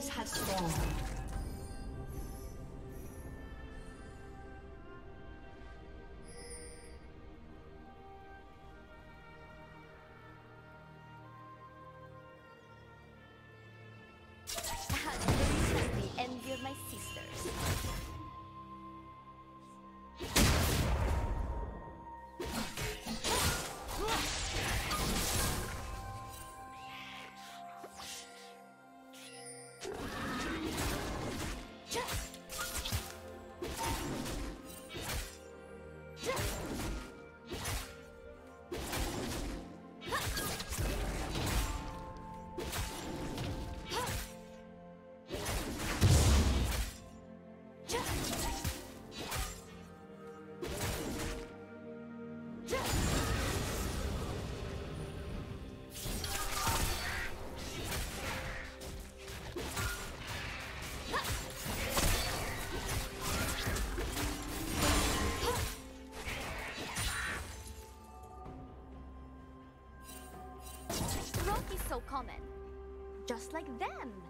Minions have spawned. Like them.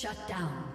Shut down.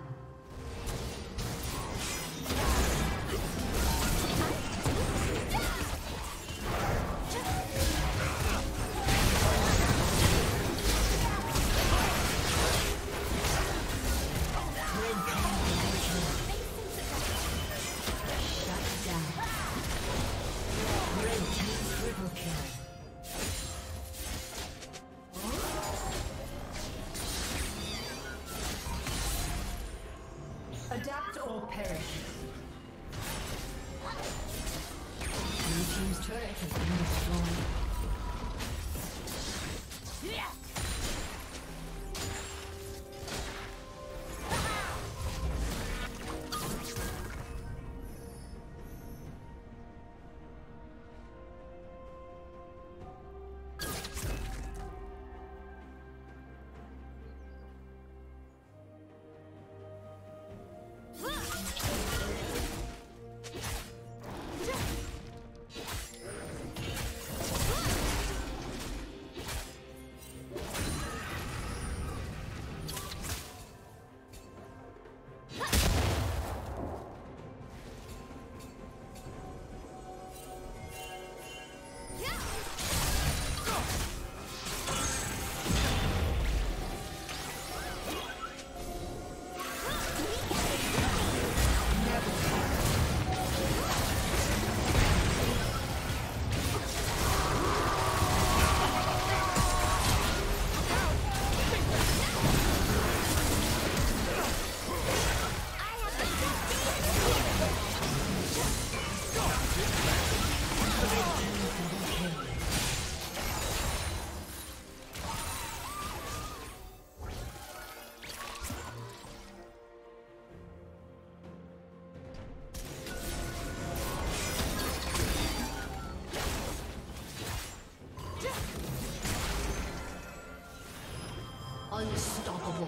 Unstoppable.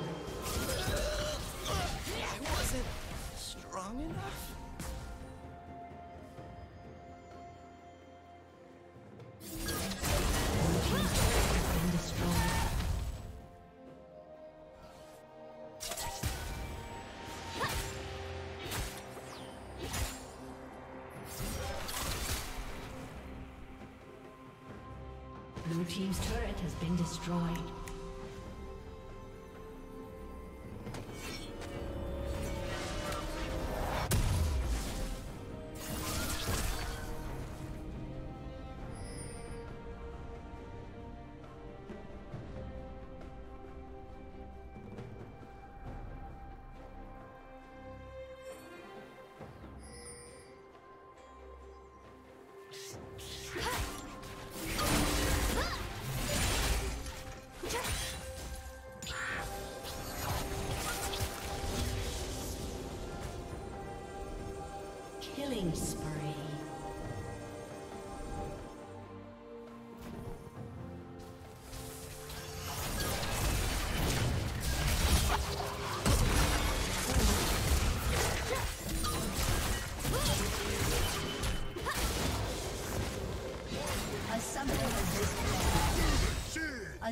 I wasn't strong enough? Blue Team's turret has been destroyed.